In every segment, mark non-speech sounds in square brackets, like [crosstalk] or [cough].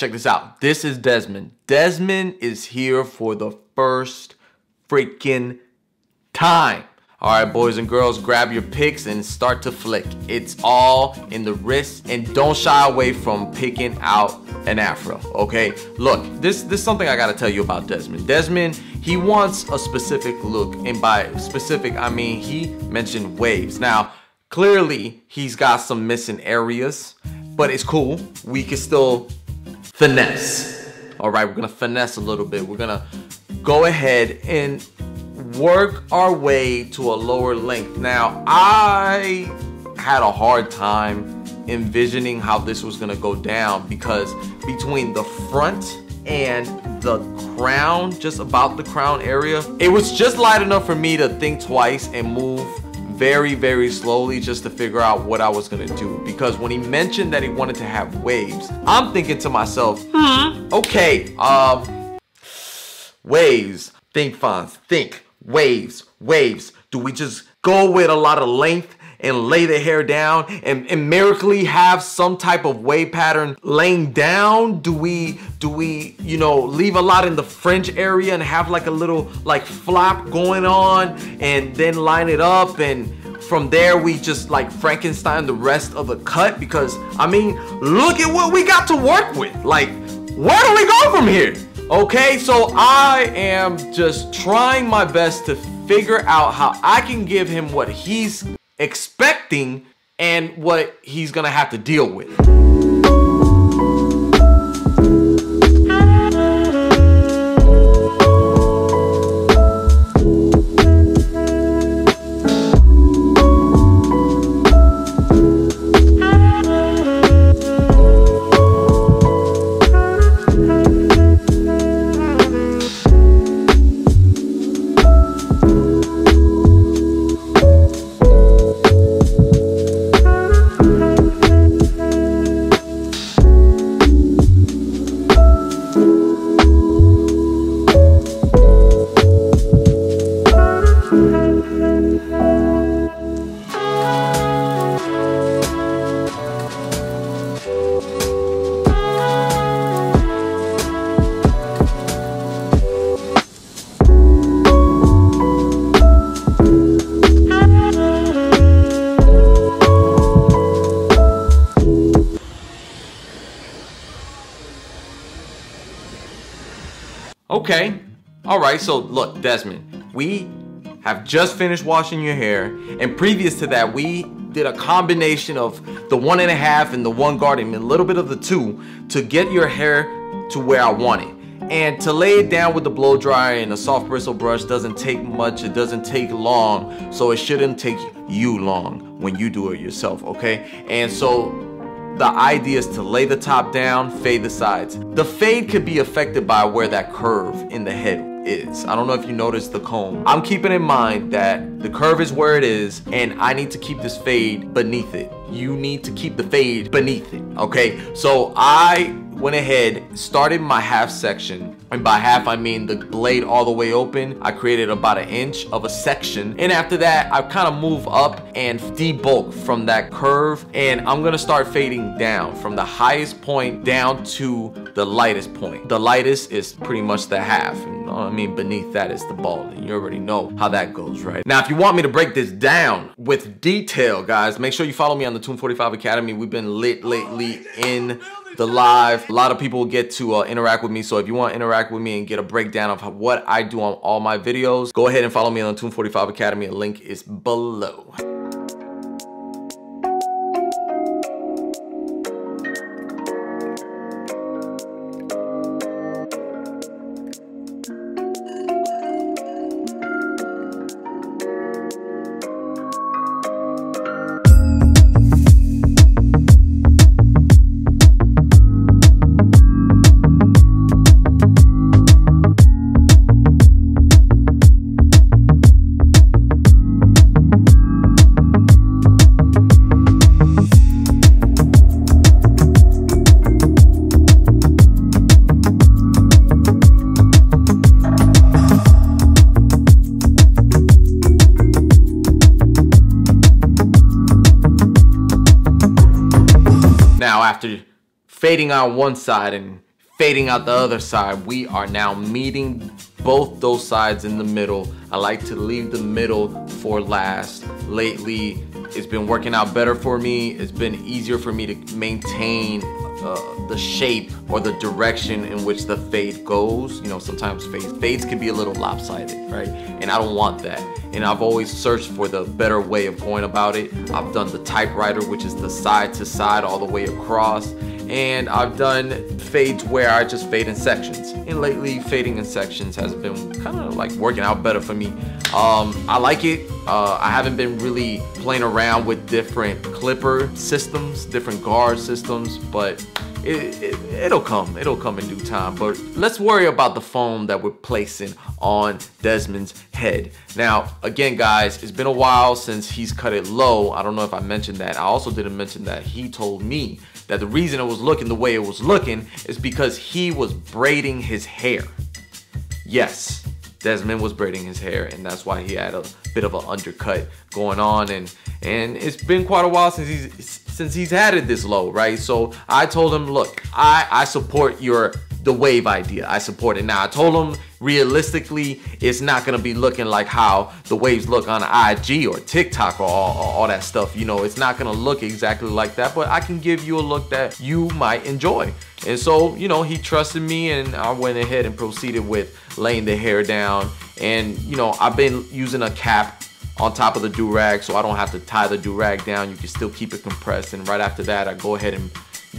Check this out. This is Desmond. Desmond is here for the first freaking time. All right, boys and girls, grab your picks and start to flick. It's all in the wrist and don't shy away from picking out an afro, okay? Look, this, this is something I gotta tell you about Desmond. Desmond, he wants a specific look and by specific, I mean he mentioned waves. Now, clearly he's got some missing areas, but it's cool. We can still finesse. All right, we're gonna finesse a little bit. We're gonna go ahead and work our way to a lower length. Now, I had a hard time envisioning how this was gonna go down because between the front and the crown, just about the crown area, it was just light enough for me to think twice and move very, very slowly just to figure out what I was gonna do. Because when he mentioned that he wanted to have waves, I'm thinking to myself, hmm, okay, um, waves, think Fonz, think, waves, waves. Do we just go with a lot of length and lay the hair down and, and miraculously have some type of wave pattern laying down? Do we, do we, you know, leave a lot in the fringe area and have like a little like flop going on and then line it up and from there we just like Frankenstein the rest of the cut because I mean, look at what we got to work with. Like, where do we go from here? Okay, so I am just trying my best to figure out how I can give him what he's expecting and what he's gonna have to deal with. Right. So look, Desmond, we have just finished washing your hair, and previous to that, we did a combination of the one and a half and the one guarding, a little bit of the two, to get your hair to where I want it. And to lay it down with the blow dryer and a soft bristle brush doesn't take much, it doesn't take long, so it shouldn't take you long when you do it yourself, okay? And so the idea is to lay the top down, fade the sides. The fade could be affected by where that curve in the head is. I don't know if you noticed the comb. I'm keeping in mind that the curve is where it is and I need to keep this fade beneath it. You need to keep the fade beneath it, okay? So I went ahead, started my half section, and by half I mean the blade all the way open. I created about an inch of a section, and after that, I kind of move up and debulk from that curve, and I'm gonna start fading down from the highest point down to the lightest point. The lightest is pretty much the half, I mean beneath that is the bald, and you already know how that goes, right? Now, if you want me to break this down with detail, guys, make sure you follow me on the Tomb 45 Academy. We've been lit lately in the live. A lot of people get to uh, interact with me. So if you want to interact with me and get a breakdown of what I do on all my videos, go ahead and follow me on Tomb 45 Academy. The link is below. now after fading out one side and fading out the other side, we are now meeting both those sides in the middle. I like to leave the middle for last. Lately, it's been working out better for me. It's been easier for me to maintain uh, the shape or the direction in which the fade goes. You know, sometimes fades, fades can be a little lopsided, right? And I don't want that. And I've always searched for the better way of going about it. I've done the typewriter, which is the side to side all the way across. And I've done fades where I just fade in sections. And lately, fading in sections has been kind of like working out better for me. Um, I like it. Uh, I haven't been really playing around with different clipper systems, different guard systems, but it, it, will come. It'll come in due time. But let's worry about the foam that we're placing on Desmond's head. Now, again, guys, it's been a while since he's cut it low. I don't know if I mentioned that. I also didn't mention that he told me that the reason it was looking the way it was looking is because he was braiding his hair. Yes, Desmond was braiding his hair, and that's why he had a bit of an undercut going on. And and it's been quite a while since he's since he's had it this low, right? So I told him, look, I I support your the wave idea. I support it. Now I told him realistically, it's not gonna be looking like how the waves look on IG or TikTok or all, all, that stuff. You know, it's not gonna look exactly like that, but I can give you a look that you might enjoy. And so, you know, he trusted me and I went ahead and proceeded with laying the hair down. And, you know, I've been using a cap on top of the do-rag so I don't have to tie the do-rag down. You can still keep it compressed. And right after that, I go ahead and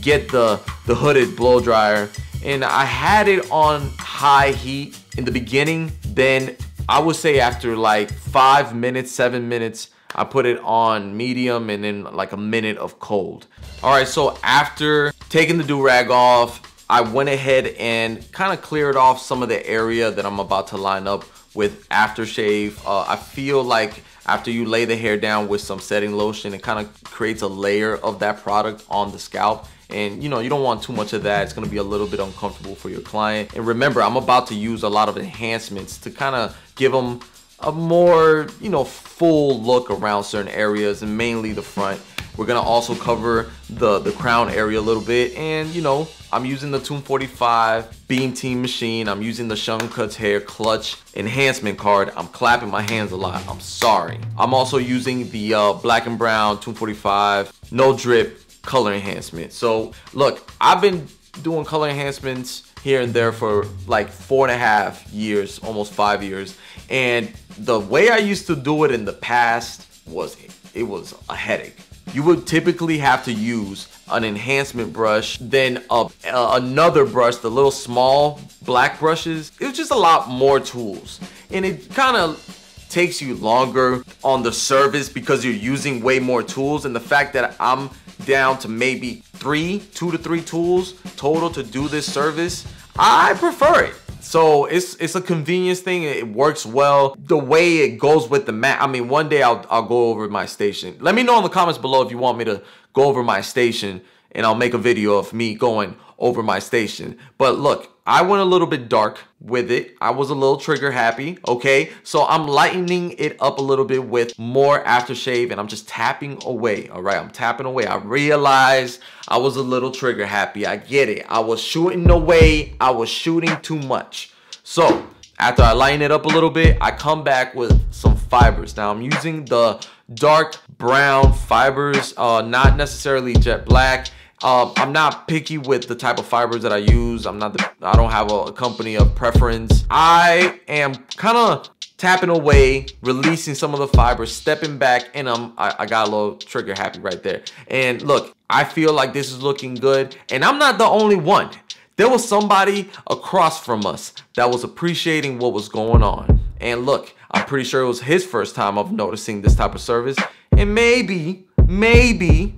get the, the hooded blow dryer and I had it on high heat in the beginning. Then I would say after like five minutes, seven minutes, I put it on medium and then like a minute of cold. All right, so after taking the do-rag off, I went ahead and kind of cleared off some of the area that I'm about to line up with aftershave. Uh, I feel like after you lay the hair down with some setting lotion, it kind of creates a layer of that product on the scalp and you know you don't want too much of that it's to be a little bit uncomfortable for your client and remember i'm about to use a lot of enhancements to kind of give them a more you know full look around certain areas and mainly the front we're gonna also cover the the crown area a little bit and you know I'm using the Tomb 45 Beam Team machine. I'm using the Sean Cuts Hair Clutch Enhancement card. I'm clapping my hands a lot. I'm sorry. I'm also using the uh, Black and Brown Tomb 45 No Drip color enhancement. So look, I've been doing color enhancements here and there for like four and a half years, almost five years. And the way I used to do it in the past was it was a headache. You would typically have to use an enhancement brush, then a, a, another brush, the little small black brushes. It was just a lot more tools. And it kind of takes you longer on the service because you're using way more tools. And the fact that I'm down to maybe three, two to three tools total to do this service, I prefer it. So it's it's a convenience thing. It works well. The way it goes with the mat. I mean, one day I'll I'll go over my station. Let me know in the comments below if you want me to go over my station and I'll make a video of me going over my station. But look, I went a little bit dark with it. I was a little trigger happy, okay? So I'm lightening it up a little bit with more aftershave and I'm just tapping away, all right? I'm tapping away. I realized I was a little trigger happy. I get it. I was shooting away. I was shooting too much. So after I lighten it up a little bit, I come back with some fibers. Now I'm using the dark brown fibers, uh, not necessarily jet black. Uh, I'm not picky with the type of fibers that I use. I'm not, the, I don't have a, a company of preference. I am kind of tapping away, releasing some of the fibers, stepping back, and I'm, I, I got a little trigger happy right there. And look, I feel like this is looking good, and I'm not the only one. There was somebody across from us that was appreciating what was going on. And look, I'm pretty sure it was his first time of noticing this type of service. And maybe, maybe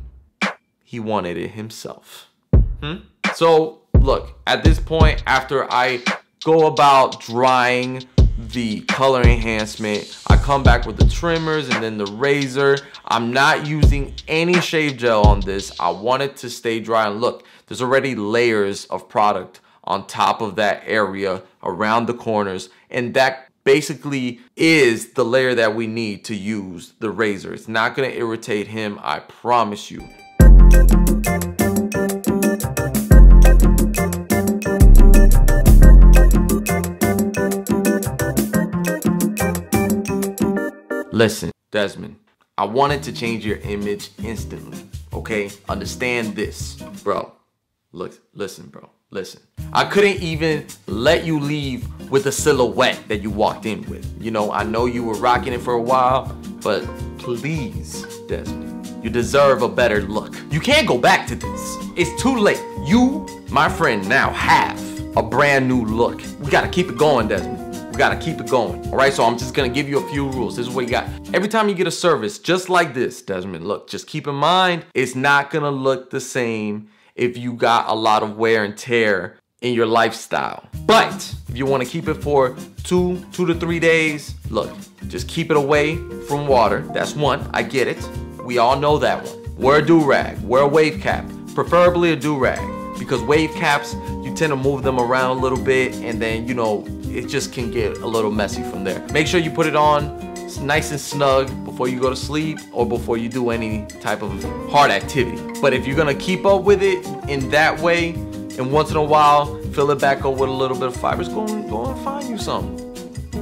he wanted it himself. Hmm? So look, at this point, after I go about drying the color enhancement, I come back with the trimmers and then the razor. I'm not using any shave gel on this. I want it to stay dry. And look, there's already layers of product on top of that area around the corners. And that basically is the layer that we need to use the razor. It's not gonna irritate him, I promise you. Listen, Desmond, I wanted to change your image instantly, okay? Understand this, bro. Look, listen, bro, listen. I couldn't even let you leave with a silhouette that you walked in with. You know, I know you were rocking it for a while, but please, Desmond, you deserve a better look. You can't go back to this. It's too late. You, my friend, now have a brand new look. We gotta keep it going, Desmond. We gotta keep it going. All right, so I'm just gonna give you a few rules. This is what you got. Every time you get a service just like this, Desmond, look, just keep in mind, it's not gonna look the same if you got a lot of wear and tear in your lifestyle. But if you wanna keep it for two, two to three days, look, just keep it away from water. That's one, I get it. We all know that one. Wear a do-rag, wear a wave cap, preferably a do-rag because wave caps, you tend to move them around a little bit and then, you know, it just can get a little messy from there. Make sure you put it on nice and snug before you go to sleep or before you do any type of hard activity. But if you're gonna keep up with it in that way, and once in a while, fill it back up with a little bit of fibers, go and, go and find you some.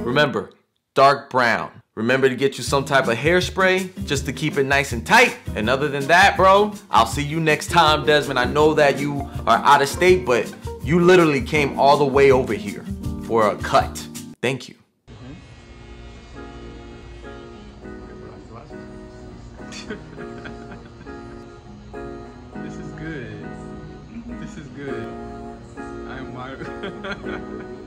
Remember, dark brown. Remember to get you some type of hairspray just to keep it nice and tight. And other than that, bro, I'll see you next time, Desmond. I know that you are out of state, but you literally came all the way over here for a cut. Thank you. [laughs] this is good. This is good. I am Mario. [laughs]